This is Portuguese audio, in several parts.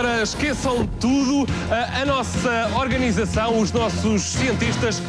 agora, esqueçam tudo. A, nossa organização, os nossos cientistas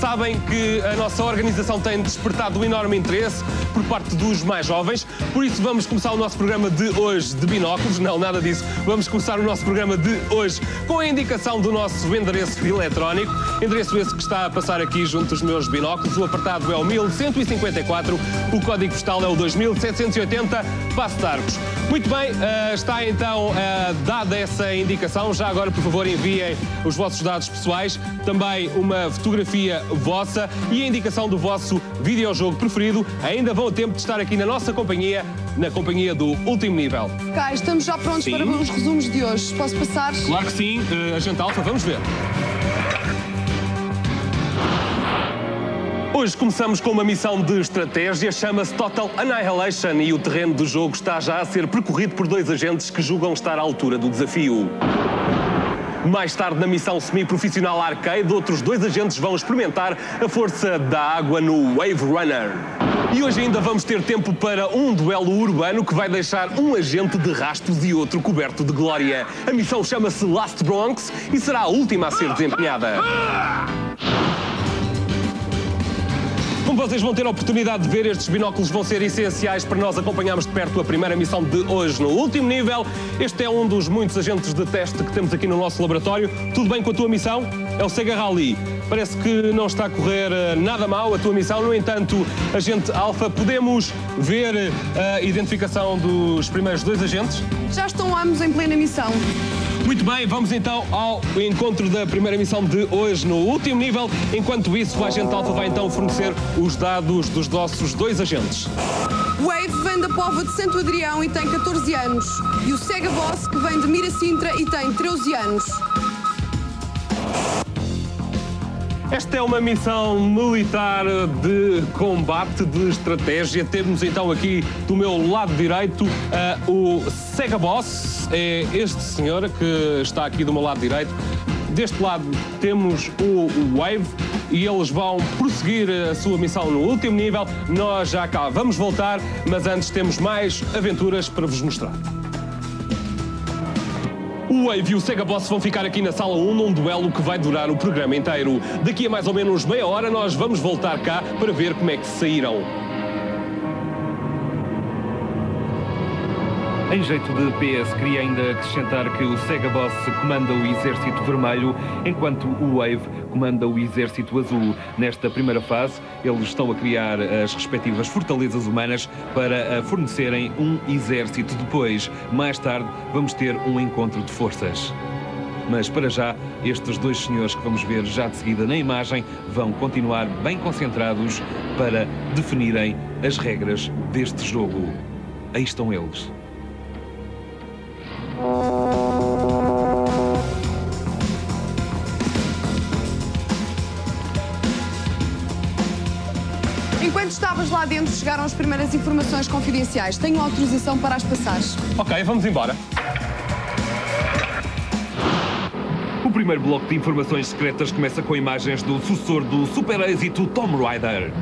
sabem que a nossa organização tem despertado um enorme interesse por parte dos mais jovens. Por isso, vamos começar o nosso programa de hoje de binóculos. Não, nada disso. Vamos começar o nosso programa de hoje com a indicação do nosso endereço eletrónico. Endereço esse que está a passar aqui junto dos meus binóculos. O apartado é o 1154, o código postal é o 2780, Passo de Arcos. Muito bem, uh, está então uh, dada essa indicação. Já agora, por favor, enviem os vossos dados pessoais, também uma fotografia vossa e a indicação do vosso videojogo preferido. Ainda vão a tempo de estar aqui na nossa companhia, na companhia do último nível. Cá, estamos já prontos Sim. para os resumos de hoje. Posso passar? Claro que sim, uh, agente Alfa, vamos ver. Hoje começamos com uma missão de estratégia, chama-se Total Annihilation e o terreno do jogo está já a ser percorrido por dois agentes que julgam estar à altura do desafio. Mais tarde, na missão semi-profissional arcade, outros dois agentes vão experimentar a força da água no Wave Runner. E hoje ainda vamos ter tempo para um duelo urbano que vai deixar um agente de rastos e outro coberto de glória. A missão chama-se Last Bronx e será a última a ser desempenhada. Vocês vão ter a oportunidade de ver, estes binóculos vão ser essenciais para nós acompanharmos de perto a primeira missão de hoje. No último nível, este é um dos muitos agentes de teste que temos aqui no nosso laboratório. Tudo bem com a tua missão? É o Sega Rally. Parece que não está a correr eh, nada mal a tua missão. No entanto, agente Alpha, podemos ver eh, a identificação dos primeiros dois agentes? Já estão ambos em plena missão. Muito bem, vamos então ao encontro da primeira missão de hoje no último nível. Enquanto isso, o agente Alfa vai então fornecer os dados dos nossos dois agentes. Wave vem da Pova de Santo Adrião e tem 14 anos. E o Sega Boss, que vem de Mira Sintra e tem 13 anos. Esta é uma missão militar de combate, de estratégia. Temos então aqui do meu lado direito uh, o Sega Boss, é este senhor que está aqui do meu lado direito. Deste lado temos o Wave e eles vão prosseguir a sua missão no último nível. Nós já cá vamos voltar, mas antes temos mais aventuras para vos mostrar. O Wave e o Sega Boss vão ficar aqui na sala 1 num duelo que vai durar o programa inteiro. Daqui a mais ou menos meia hora nós vamos voltar cá para ver como é que saíram. Em jeito de PS, queria ainda acrescentar que o Sega Boss comanda o Exército Vermelho, enquanto o Wave comanda o Exército Azul. Nesta primeira fase, eles estão a criar as respectivas fortalezas humanas para fornecerem um exército. Depois, mais tarde, vamos ter um encontro de forças. Mas para já, estes dois senhores que vamos ver já de seguida na imagem vão continuar bem concentrados para definirem as regras deste jogo. Aí estão eles. Estavas lá dentro, chegaram as primeiras informações confidenciais. Tenho autorização para as passares. Ok, vamos embora. O primeiro bloco de informações secretas começa com imagens do sucessor do super êxito Tomb Raider.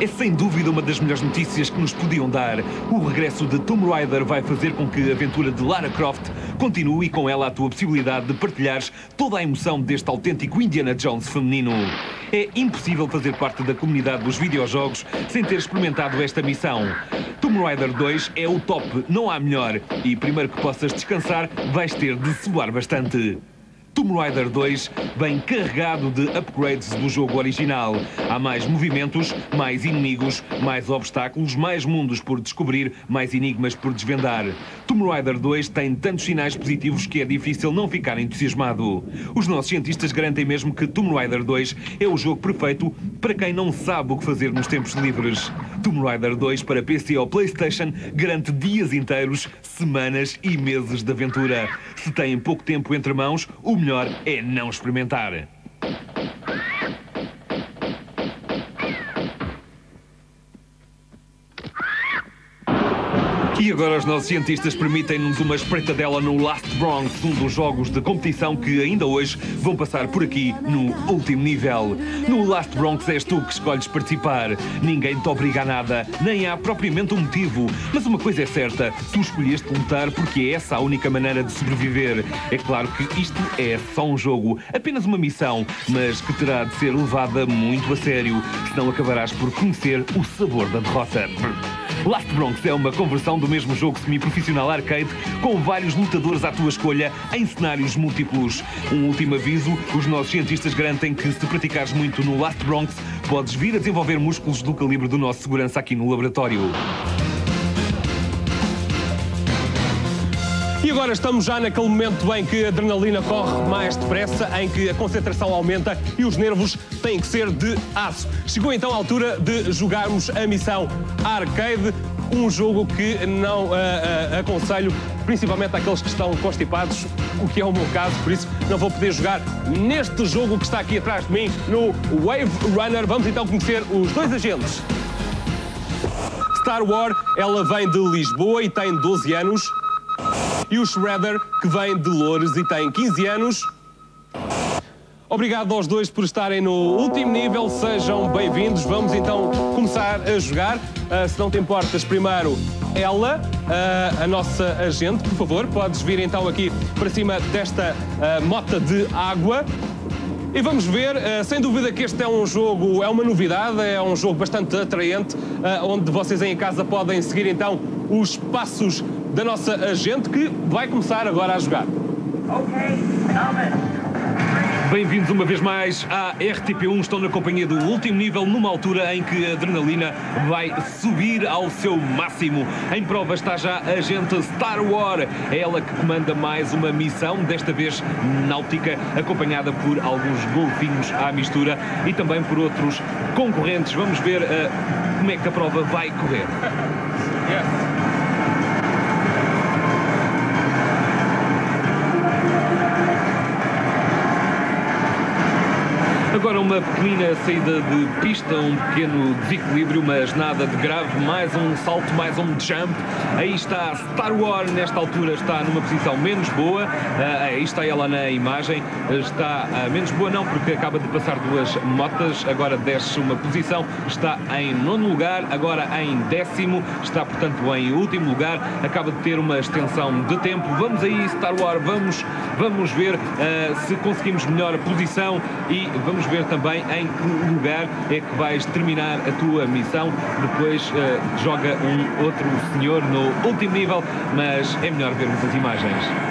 É sem dúvida uma das melhores notícias que nos podiam dar. O regresso de Tomb Raider vai fazer com que a aventura de Lara Croft continue e com ela a tua possibilidade de partilhares toda a emoção deste autêntico Indiana Jones feminino. É impossível fazer parte da comunidade dos videojogos sem ter experimentado esta missão. Tomb Raider 2 é o top, não há melhor. E primeiro que possas descansar, vais ter de suar bastante. Tomb Raider 2 vem carregado de upgrades do jogo original. Há mais movimentos, mais inimigos, mais obstáculos, mais mundos por descobrir, mais enigmas por desvendar. Tomb Raider 2 tem tantos sinais positivos que é difícil não ficar entusiasmado. Os nossos cientistas garantem mesmo que Tomb Raider 2 é o jogo perfeito para quem não sabe o que fazer nos tempos livres. Tomb Raider 2 para PC ou PlayStation garante dias inteiros, semanas e meses de aventura. Se têm pouco tempo entre mãos, o melhor é não experimentar. E agora os nossos cientistas permitem-nos uma espreitadela no Last Bronx, um dos jogos de competição que ainda hoje vão passar por aqui no último nível. No Last Bronx és tu que escolhes participar. Ninguém te obriga a nada, nem há propriamente um motivo. Mas uma coisa é certa, tu escolheste lutar porque é essa a única maneira de sobreviver. É claro que isto é só um jogo, apenas uma missão, mas que terá de ser levada muito a sério, senão acabarás por conhecer o sabor da derrota. Last Bronx é uma conversão do mesmo jogo semi-profissional arcade com vários lutadores à tua escolha em cenários múltiplos. Um último aviso: os nossos cientistas garantem que se praticares muito no Last Bronx, podes vir a desenvolver músculos do calibre do nosso segurança aqui no laboratório. E agora estamos já naquele momento em que a adrenalina corre mais depressa, em que a concentração aumenta e os nervos têm que ser de aço. Chegou então a altura de jogarmos a missão Arcade, um jogo que não uh, uh, aconselho, principalmente àqueles que estão constipados, o que é o meu caso, por isso não vou poder jogar neste jogo que está aqui atrás de mim, no Wave Runner. Vamos então conhecer os dois agentes. Star Wars, ela vem de Lisboa e tem 12 anos e o Shredder, que vem de Loures e tem 15 anos. Obrigado aos dois por estarem no último nível, sejam bem-vindos. Vamos então começar a jogar. Uh, se não te importas, primeiro ela, uh, a nossa agente, por favor, podes vir então aqui para cima desta uh, mota de água. E vamos ver, sem dúvida que este é um jogo, é uma novidade, é um jogo bastante atraente, onde vocês em casa podem seguir então os passos da nossa agente que vai começar agora a jogar. Bem-vindos uma vez mais à RTP1. Estão na companhia do último nível, numa altura em que a adrenalina vai subir ao seu máximo. Em prova está já a agente Star Wars. É ela que comanda mais uma missão, desta vez náutica, acompanhada por alguns golfinhos à mistura e também por outros concorrentes. Vamos ver uh, como é que a prova vai correr. Yes. Agora uma pequenina saída de pista, um pequeno desequilíbrio, mas nada de grave. Mais um salto, mais um jump. Aí está Star Wars, nesta altura está numa posição menos boa. Uh, aí está ela na imagem. Está uh, menos boa não, porque acaba de passar duas motas. Agora desce uma posição. Está em nono lugar, agora em décimo. Está, portanto, em último lugar. Acaba de ter uma extensão de tempo. Vamos aí, Star Wars, vamos, vamos ver uh, se conseguimos melhor posição e vamos vamos ver também em que lugar é que vais terminar a tua missão. Depois uh, joga um outro senhor no último nível, mas é melhor vermos as imagens.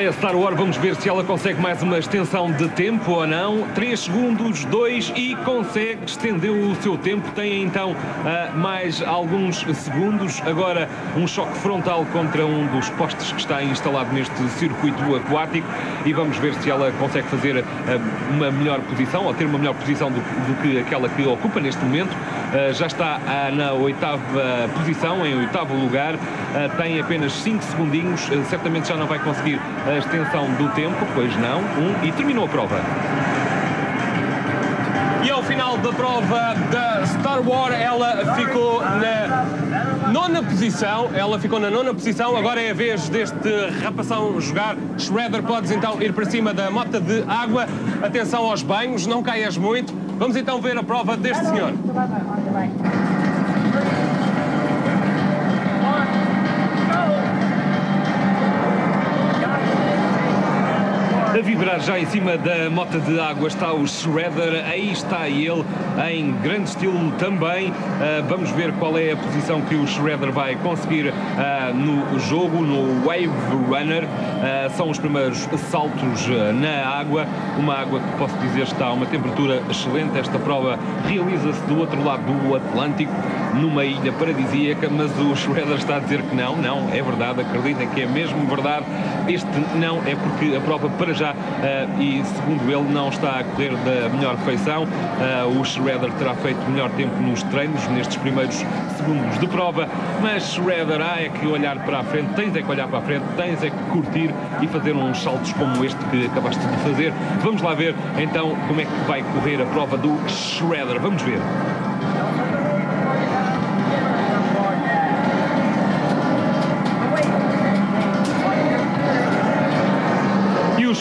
Vai a Star Wars, vamos ver se ela consegue mais uma extensão de tempo ou não. 3 segundos, 2 e consegue, estendeu o seu tempo. Tem então uh, mais alguns segundos. Agora um choque frontal contra um dos postes que está instalado neste circuito aquático e vamos ver se ela consegue fazer uh, uma melhor posição ou ter uma melhor posição do, do que aquela que ocupa neste momento. Uh, já está na oitava posição, em oitavo lugar. tem apenas 5 segundinhos, certamente já não vai conseguir a extensão do tempo, pois não, um, e terminou a prova. E ao final da prova da Star Wars, ela ficou na nona posição. Ela ficou na nona posição. Agora é a vez deste rapação jogar. Shredder, podes então ir para cima da mota de água. Atenção aos banhos, não caias muito. Vamos então ver a prova deste senhor. Já em cima da mota de água está o Shredder, aí está ele em grande estilo também. Uh, vamos ver qual é a posição que o Shredder vai conseguir uh, no jogo, no Wave Runner. Uh, são os primeiros saltos na água, uma água que posso dizer está a uma temperatura excelente. Esta prova realiza-se do outro lado do Atlântico, numa ilha paradisíaca, mas o Shredder está a dizer que não, não, é verdade, acreditem que é mesmo verdade. Este não é porque a prova para já e, segundo ele, não está a correr da melhor feição. Uh, o Shredder terá feito melhor tempo nos treinos, nestes primeiros segundos de prova, mas Shredder há é que olhar para a frente, tens é que olhar para a frente, tens é que curtir e fazer uns saltos como este que acabaste de fazer. Vamos lá ver então como é que vai correr a prova do Shredder. Vamos ver.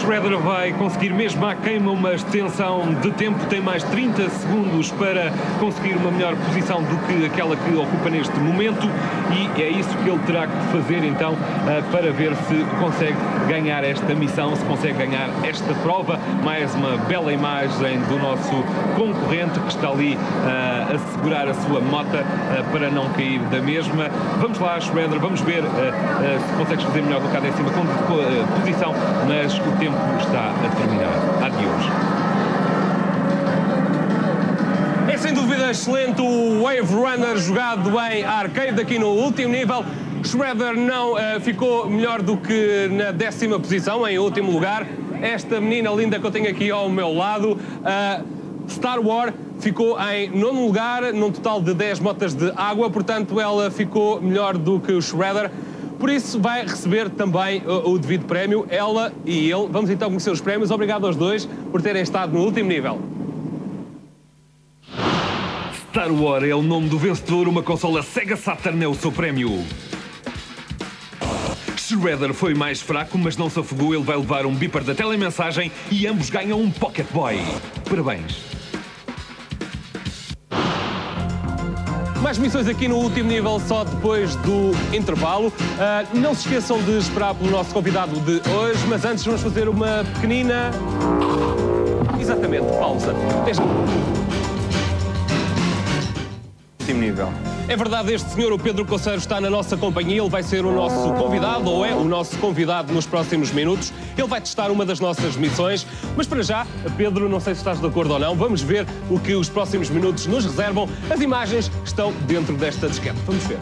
Shredder vai conseguir mesmo à queima uma extensão de tempo, tem mais 30 segundos para conseguir uma melhor posição do que aquela que ocupa neste momento e é isso que ele terá que fazer então eh, para ver se consegue ganhar esta missão, se consegue ganhar esta prova. Mais uma bela imagem do nosso concorrente que está ali uh, a segurar a sua mota uh, para não cair da mesma. Vamos lá, Shredder, vamos ver se consegues fazer melhor do que a décima posição, mas o tempo está a terminar. Adeus. É sem dúvida excelente o Wave Runner jogado em arcade aqui no último nível. Shredder não uh, ficou melhor do que na décima posição, em último lugar. Esta menina linda que eu tenho aqui ao meu lado, uh, Star Wars, ficou em nono lugar, num total de 10 motas de água, portanto ela ficou melhor do que o Shredder. Por isso vai receber também o, o devido prémio, ela e ele. Vamos então conhecer os prémios. Obrigado aos dois por terem estado no último nível. Star Wars é o nome do vencedor, uma consola Sega Saturn é o seu prémio. Shredder foi mais fraco, mas não se afogou. Ele vai levar um beeper da telemensagem e ambos ganham um Pocket Boy. Parabéns. Mais missões aqui no último nível, só depois do intervalo. Uh, não se esqueçam de esperar pelo nosso convidado de hoje, mas antes vamos fazer uma pequenina. Exatamente, pausa. Último nível. É verdade, este senhor, o Pedro Conceiro, está na nossa companhia. Ele vai ser o nosso convidado, ou é o nosso convidado nos próximos minutos. Ele vai testar uma das nossas missões. Mas para já, Pedro, não sei se estás de acordo ou não, vamos ver o que os próximos minutos nos reservam. As imagens estão dentro desta disquete. Vamos ver.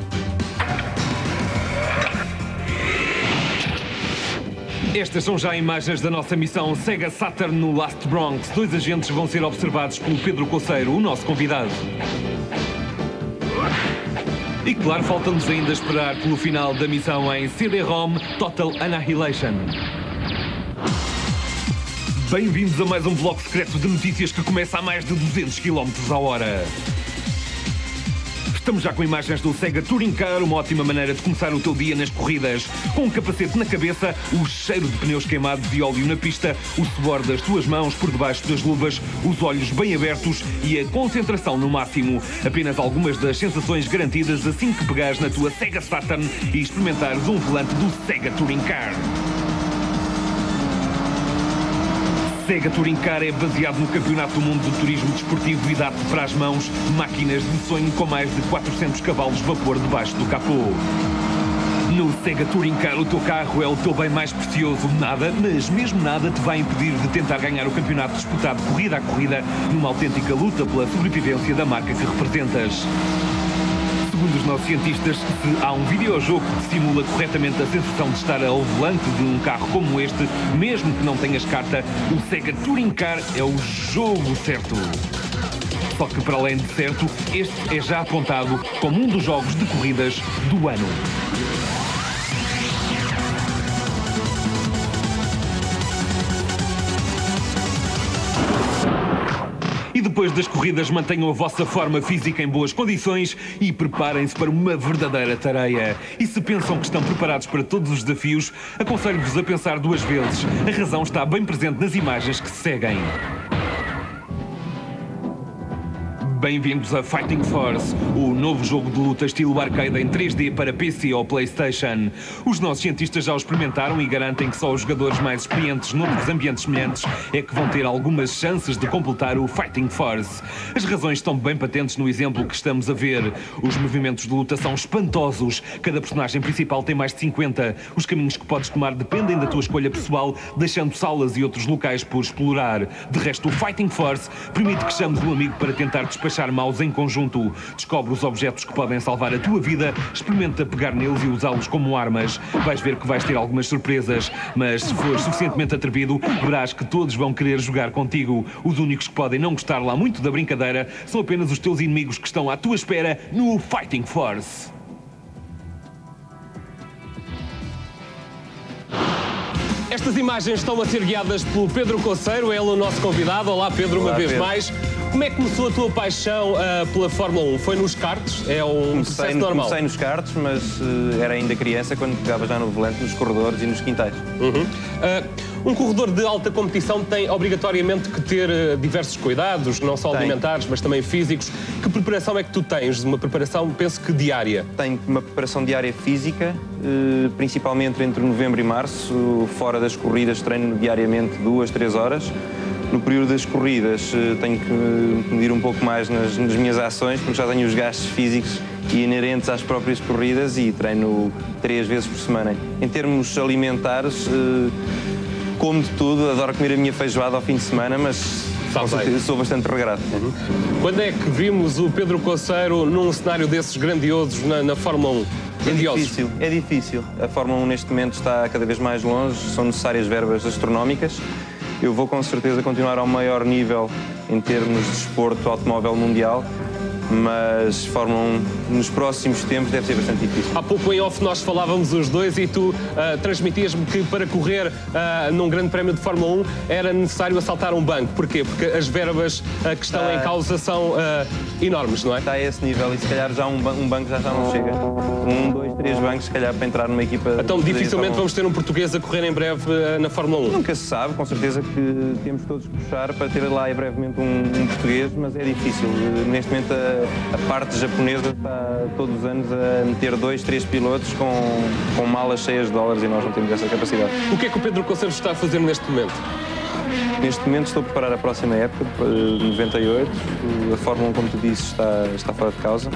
Estas são já imagens da nossa missão Sega Saturn no Last Bronx. Dois agentes vão ser observados pelo Pedro Coceiro, o nosso convidado. E claro, falta-nos ainda esperar pelo final da missão em CD-ROM Total Annihilation. Bem-vindos a mais um bloco secreto de notícias que começa a mais de 200 km a hora. Estamos já com imagens do Sega Touring Car, uma ótima maneira de começar o teu dia nas corridas. Com um capacete na cabeça, o cheiro de pneus queimados e óleo na pista, o suor das tuas mãos por debaixo das luvas, os olhos bem abertos e a concentração no máximo. Apenas algumas das sensações garantidas assim que pegares na tua Sega Saturn e experimentares um volante do Sega Touring Car. Sega Touring Car é baseado no Campeonato do Mundo de Turismo Desportivo e dá-te para as mãos máquinas de sonho com mais de 400 cavalos de vapor debaixo do capô. No Sega Touring Car, o teu carro é o teu bem mais precioso. Nada, mas mesmo nada, te vai impedir de tentar ganhar o campeonato disputado corrida a corrida numa autêntica luta pela sobrevivência da marca que representas. Segundo os nossos cientistas, se há um videojogo que simula corretamente a sensação de estar ao volante de um carro como este, mesmo que não tenhas carta, o Sega Touring Car é o jogo certo. Só que, para além de certo, este é já apontado como um dos jogos de corridas do ano. Depois das corridas, mantenham a vossa forma física em boas condições e preparem-se para uma verdadeira tareia. E se pensam que estão preparados para todos os desafios, aconselho-vos a pensar duas vezes. A razão está bem presente nas imagens que se seguem. Bem-vindos a Fighting Force, o novo jogo de luta estilo arcade em 3D para PC ou PlayStation. Os nossos cientistas já o experimentaram e garantem que só os jogadores mais experientes noutros ambientes semelhantes é que vão ter algumas chances de completar o Fighting Force. As razões estão bem patentes no exemplo que estamos a ver. Os movimentos de luta são espantosos. Cada personagem principal tem mais de 50. Os caminhos que podes tomar dependem da tua escolha pessoal, deixando salas e outros locais por explorar. De resto, o Fighting Force permite que chames um amigo para tentar despertar despachar maus em conjunto. Descobre os objetos que podem salvar a tua vida, experimenta pegar neles e usá-los como armas. Vais ver que vais ter algumas surpresas, mas se fores suficientemente atrevido, verás que todos vão querer jogar contigo. Os únicos que podem não gostar lá muito da brincadeira são apenas os teus inimigos que estão à tua espera no Fighting Force. Estas imagens estão a ser guiadas pelo Pedro Coceiro, ele é o nosso convidado. Olá, Pedro, uma Olá, vez Pedro. mais. Como é que começou a tua paixão ah, pela Fórmula 1? Foi nos karts? É um Comecei, processo normal? comecei nos karts, mas eh, era ainda criança quando pegava já no volante, nos corredores e nos quintais. Ah, um corredor de alta competição tem obrigatoriamente que ter diversos cuidados, não só Tem. alimentares, mas também físicos. Que preparação é que tu tens? Uma preparação, penso que diária. Tenho uma preparação diária física, principalmente entre novembro e março. Fora das corridas treino diariamente duas, três horas. No período das corridas eh, tenho que medir um pouco mais nas, nas minhas ações, porque já tenho os gastos físicos e inerentes às próprias corridas e treino três vezes por semana. Em termos alimentares, eh, como de tudo, adoro comer a minha feijoada ao fim de semana, mas certeza sou bastante regrado. Quando é que vimos o Pedro Coceiro num cenário desses grandiosos na, na Fórmula 1? É difícil, é difícil. A Fórmula 1 neste momento está cada vez mais longe, são necessárias verbas astronómicas. Eu vou com certeza continuar ao maior nível em termos de desporto automóvel mundial, mas Fórmula 1 nos próximos tempos deve ser bastante difícil. Há pouco em off nós falávamos os dois e tu ah, transmitias-me que para correr ah, num grande prémio de Fórmula 1 era necessário assaltar um banco. Porquê? Porque as verbas ah, que estão em causa são enormes, não é? Está a esse nível e se calhar já um, um banco já, já não chega. Um, dois, três bancos, se calhar, para entrar numa equipa. Então dificilmente Fórmula 1. vamos ter um português a correr em breve na Fórmula 1. Nunca se sabe, com certeza que temos todos que puxar para ter lá brevemente um, um português, mas é difícil. Neste momento a, a parte japonesa está todos os anos a meter dois, três pilotos com, com malas cheias de dólares e nós não temos essa capacidade. O que é que o Pedro Conselho está a fazer neste momento? Neste momento estou a preparar a próxima época, para 98. A Fórmula 1, como tu disse, está, está fora de causa.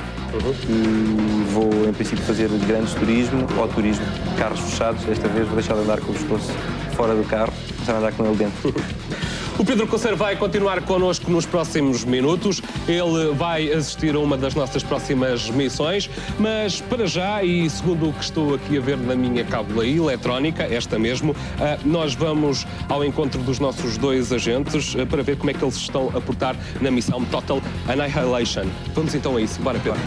E vou, em princípio, fazer grandes turismo ou turismo, carros fechados. Desta vez vou deixar de andar com o pescoço fora do carro, começar a andar com ele dentro. O Pedro Conselho vai continuar connosco nos próximos minutos. Ele vai assistir a uma das nossas próximas missões, mas para já, e segundo o que estou aqui a ver na minha cábula eletrónica, esta mesmo, ah, nós vamos ao encontro dos nossos dois agentes ah, para ver como é que eles estão a portar na missão Total Annihilation. Vamos então a isso. Bora, Pedro.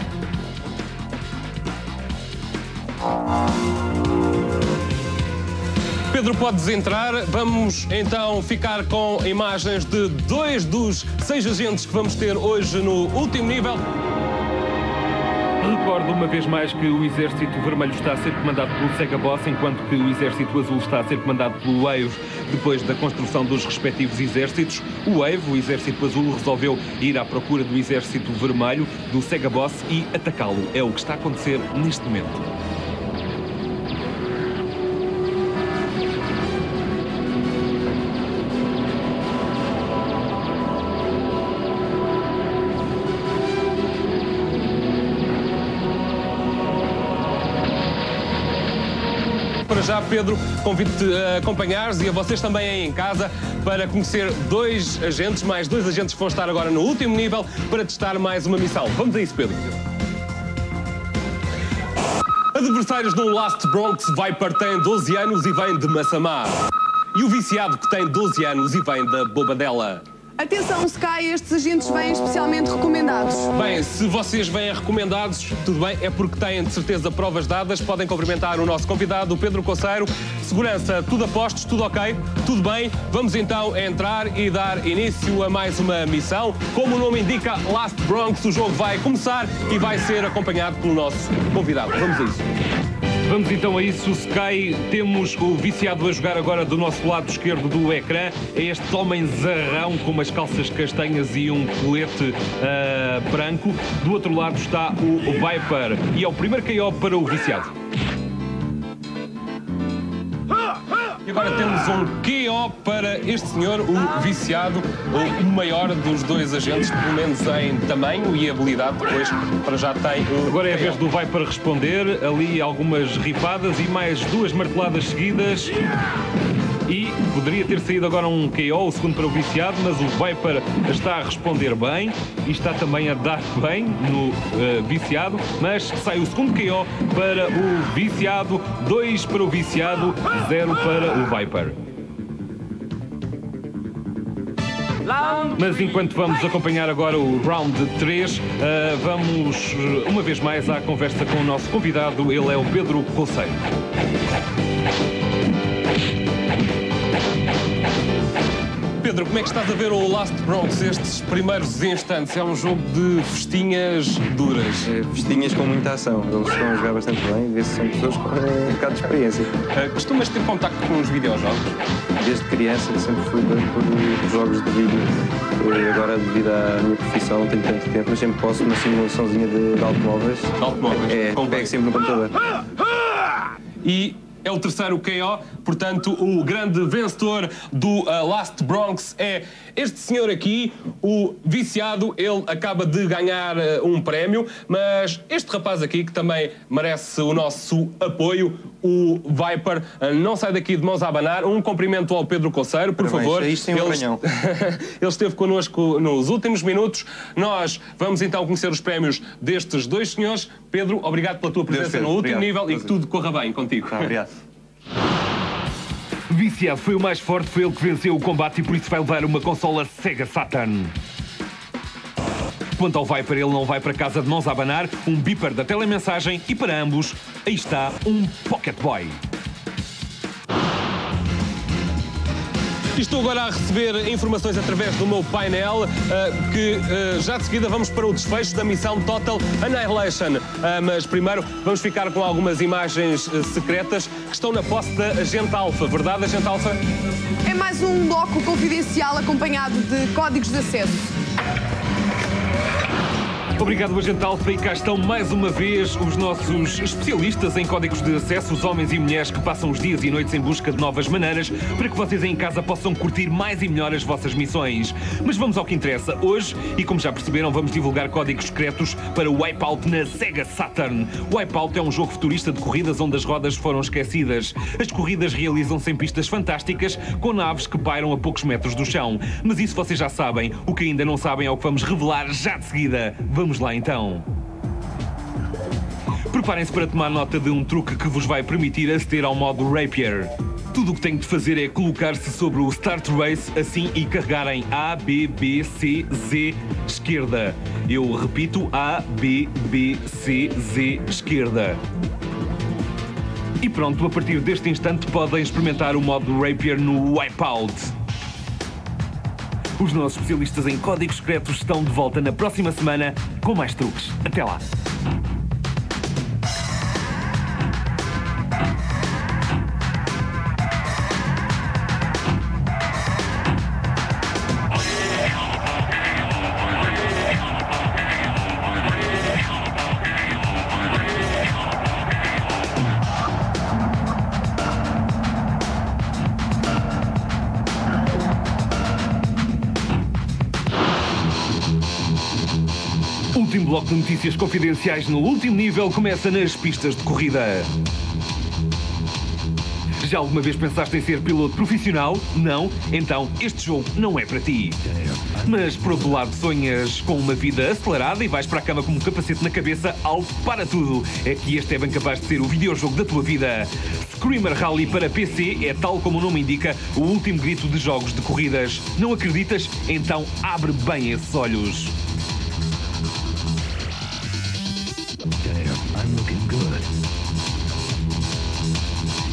Pedro, podes entrar. Vamos então ficar com imagens de dois dos seis agentes que vamos ter hoje no último nível. Recordo uma vez mais que o Exército Vermelho está a ser comandado pelo Sega Boss, enquanto que o Exército Azul está a ser comandado pelo Wave. Depois da construção dos respectivos exércitos, o Wave, o Exército Azul, resolveu ir à procura do Exército Vermelho, do Sega Boss, e atacá-lo. É o que está a acontecer neste momento. Pedro, convido-te a acompanhares e a vocês também aí em casa para conhecer dois agentes, mais dois agentes que vão estar agora no último nível para testar mais uma missão. Vamos a isso, Pedro. Adversários no Last Bronx, Viper tem 12 anos e vem de Massamá. E o viciado que tem 12 anos e vem da Bobadela. Atenção, Sky, estes agentes vêm especialmente recomendados. Bem, se vocês vêm recomendados, tudo bem, é porque têm de certeza provas dadas. Podem cumprimentar o nosso convidado, o Pedro Coceiro. Segurança, tudo a postos, tudo ok, tudo bem. Vamos então entrar e dar início a mais uma missão. Como o nome indica, Last Bronx, o jogo vai começar e vai ser acompanhado pelo nosso convidado. Vamos a isso. Vamos então a isso, Sky. Temos o viciado a jogar agora do nosso lado esquerdo do ecrã. É este homem zarrão com umas calças castanhas e um colete ah, branco. Do outro lado está o Viper e é o primeiro KO para o viciado. Agora temos um KO para este senhor, o viciado, o maior dos dois agentes, pelo menos em tamanho e habilidade. Depois, para já tem o Agora é a vez do Viper responder. Ali algumas ripadas e mais duas marteladas seguidas. E poderia ter saído agora um KO, o segundo para o viciado, mas o Viper está a responder bem e está também a dar bem no uh, viciado, mas sai o segundo KO para o viciado, 2 para o viciado, 0 para o Viper. Mas enquanto vamos acompanhar agora o round 3, uh, vamos uh, uma vez mais à conversa com o nosso convidado, ele é o Pedro Roceiro. Pedro, como é que estás a ver o Last Bronx estes primeiros instantes? É um jogo de festinhas duras. É, festinhas com muita ação. Eles estão a jogar bastante bem, vê-se são pessoas com um bocado de experiência. Uh, costumas ter contacto com os videojogos? Desde criança sempre fui por, por jogos de vídeo. E agora, devido à minha profissão, não tenho tanto tempo, mas sempre posso uma simulaçãozinha de, de automóveis. De automóveis? É, pego sempre no computador. E é o terceiro KO, portanto, o grande vencedor do uh, Last Bronx é este senhor aqui, o viciado. Ele acaba de ganhar uh, um prémio, mas este rapaz aqui, que também merece o nosso apoio, o Viper, uh, não sai daqui de mãos a abanar. Um cumprimento ao Pedro Coceiro, por Parabéns, favor. é isto sem um ele, ele esteve connosco nos últimos minutos. Nós vamos então conhecer os prémios destes dois senhores. Pedro, obrigado pela tua presença Pedro, no último obrigado. nível e que tudo corra bem contigo. Tá, obrigado. Viciado foi o mais forte, foi ele que venceu o combate e por isso vai levar uma consola Sega Saturn. Quanto ao Viper, ele não vai para casa de mãos a abanar, um beeper da telemensagem e para ambos, aí está um Pocket Boy. Estou agora a receber informações através do meu painel, uh, que uh, já de seguida vamos para o desfecho da missão Total Annihilation. Uh, mas primeiro vamos ficar com algumas imagens secretas que estão na posse da Agente Alpha. Verdade, Agente Alpha? É mais um doco confidencial acompanhado de códigos de acesso. Obrigado, Agente Alfa, e cá estão mais uma vez os nossos especialistas em códigos de acesso, os homens e mulheres que passam os dias e noites em busca de novas maneiras para que vocês em casa possam curtir mais e melhor as vossas missões. Mas vamos ao que interessa. Hoje, e como já perceberam, vamos divulgar códigos secretos para o Wipeout na Sega Saturn. Wipeout é um jogo futurista de corridas onde as rodas foram esquecidas. As corridas realizam-se em pistas fantásticas, com naves que pairam a poucos metros do chão. Mas isso vocês já sabem. O que ainda não sabem é o que vamos revelar já de seguida. Vamos lá então. Preparem-se para tomar nota de um truque que vos vai permitir aceder ao modo Rapier. Tudo o que têm de fazer é colocar-se sobre o Start Race assim e carregarem A, B, B, C, Z, esquerda. Eu repito, A, B, B, C, Z, esquerda. E pronto, a partir deste instante podem experimentar o modo Rapier no Wipeout. Os nossos especialistas em códigos secretos estão de volta na próxima semana com mais truques. Até lá! Bloco de notícias confidenciais no último nível começa nas pistas de corrida. Já alguma vez pensaste em ser piloto profissional? Não? Então este jogo não é para ti. Mas por outro lado, sonhas com uma vida acelerada e vais para a cama com um capacete na cabeça alto para tudo. É que este é bem capaz de ser o videojogo da tua vida. Screamer Rally para PC é, tal como o nome indica, o último grito de jogos de corridas. Não acreditas? Então abre bem esses olhos.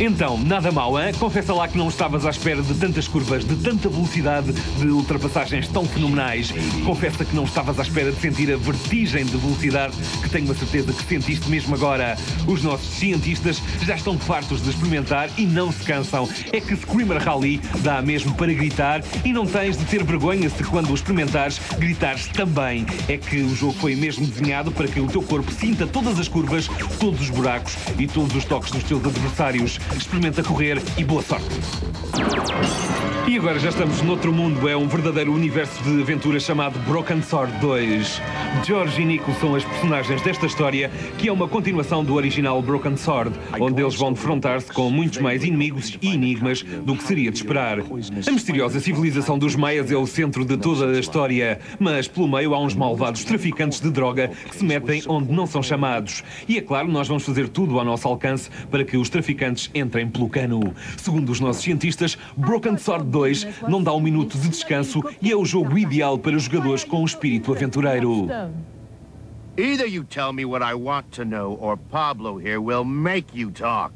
Então, nada mal, hein? Confessa lá que não estavas à espera de tantas curvas, de tanta velocidade, de ultrapassagens tão fenomenais. Confessa que não estavas à espera de sentir a vertigem de velocidade que tenho a certeza que sentiste mesmo agora. Os nossos cientistas já estão fartos de experimentar e não se cansam. É que Screamer Rally dá mesmo para gritar e não tens de ter vergonha se quando o experimentares, gritares também. É que o jogo foi mesmo desenhado para que o teu corpo sinta todas as curvas, todos os buracos e todos os toques dos teus adversários. Experimenta correr e boa sorte. E agora já estamos noutro mundo, é um verdadeiro universo de aventura chamado Broken Sword 2. George e Nico são as personagens desta história, que é uma continuação do original Broken Sword, onde eles vão defrontar-se com muitos mais inimigos e enigmas do que seria de esperar. A misteriosa civilização dos Maias é o centro de toda a história, mas pelo meio há uns malvados traficantes de droga que se metem onde não são chamados. E é claro, nós vamos fazer tudo ao nosso alcance para que os traficantes entrem pelo cano. Segundo os nossos cientistas, Broken Sword 2 não dá um minuto de descanso e é o jogo ideal para jogadores com um espírito aventureiro. Either you tell me what I want to know, or Pablo here will make you talk.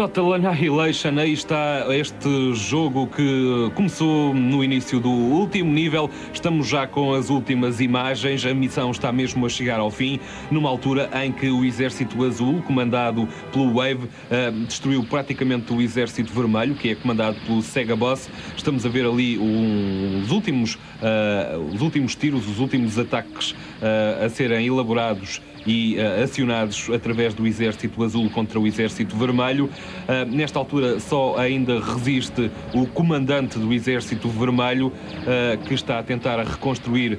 Total Annihilation, aí está este jogo que começou no início do último nível. Estamos já com as últimas imagens. A missão está mesmo a chegar ao fim, numa altura em que o Exército Azul, comandado pelo Wave, uh, destruiu praticamente o Exército Vermelho, que é comandado pelo Sega Boss. Estamos a ver ali um, os, últimos, uh, os últimos tiros, os últimos ataques uh, a serem elaborados e uh, acionados através do Exército Azul contra o Exército Vermelho. Uh, nesta altura só ainda resiste o comandante do Exército Vermelho, uh, que está a tentar reconstruir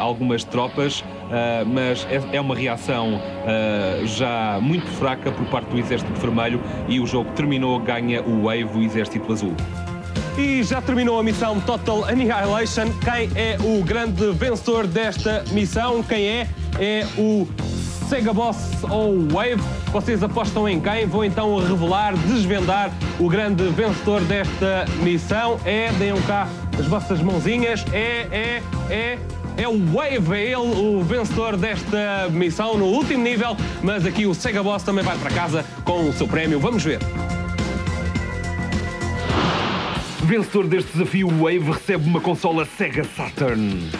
algumas tropas, mas é, é, uma reação já muito fraca por parte do Exército Vermelho e o jogo terminou, ganha o Wave, o Exército Azul. E já terminou a missão Total Annihilation. Quem é o grande vencedor desta missão? Quem é? É o Sega Boss ou Wave. Vocês apostam em quem? Vou então revelar, desvendar o grande vencedor desta missão. É, deem cá as vossas mãozinhas. É, é, é. É o Wave, é ele o vencedor desta missão no último nível, mas aqui o Sega Boss também vai para casa com o seu prémio. Vamos ver. Vencedor deste desafio, Wave recebe uma consola Sega Saturn.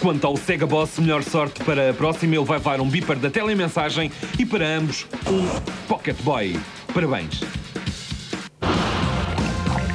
Quanto ao Sega Boss, melhor sorte para a próxima. Ele vai levar um beeper da telemensagem e para ambos um Pocket Boy. Parabéns!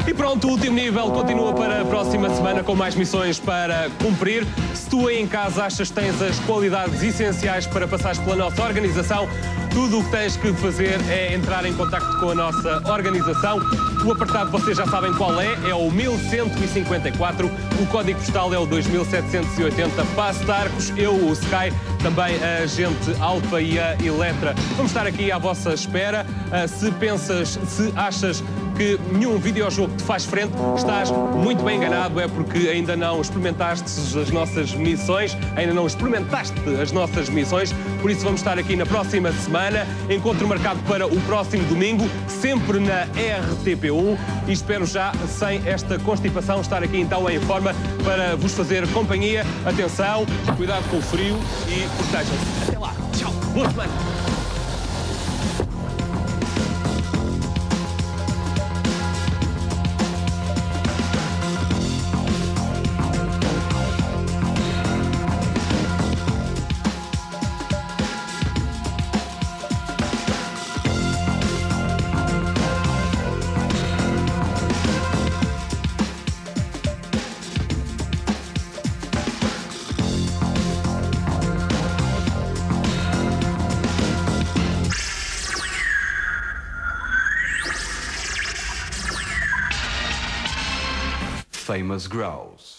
E pronto, o último nível continua para a próxima semana com mais missões para cumprir. Se tu aí em casa achas que tens as qualidades essenciais para passares pela nossa organização, tudo o que tens que fazer é entrar em contato com a nossa organização. O apartado vocês já sabem qual é, é o 1154. O código postal é o 2780. Passo Arcos, eu, o Sky, também a agente Alfa e a Eletra. Vamos estar aqui à vossa espera. Uh, se pensas, se achas que nenhum videojogo te faz frente, estás muito bem enganado, é porque ainda não experimentaste as nossas missões, ainda não experimentaste as nossas missões, por isso vamos estar aqui na próxima semana, encontro marcado para o próximo domingo, sempre na RTP1 e espero já, sem esta constipação, estar aqui então em forma para vos fazer companhia. Atenção, cuidado com o frio e protejam-se. Até lá, tchau, boa semana. famous growls.